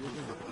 Mm-hmm.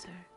center.